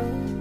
Bye.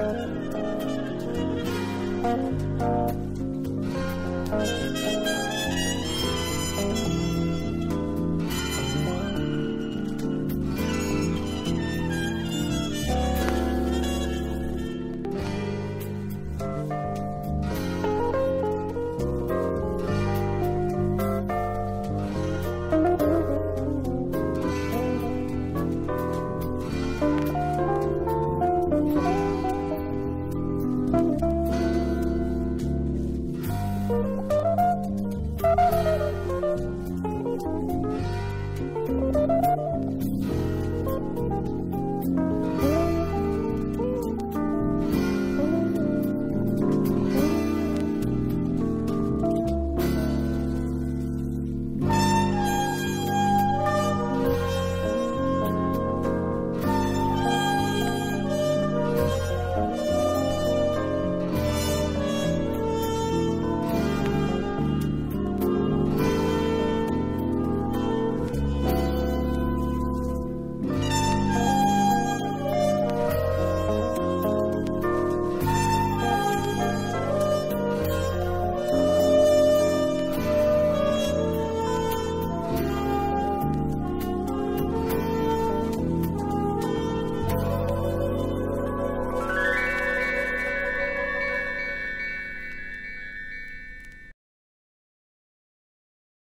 You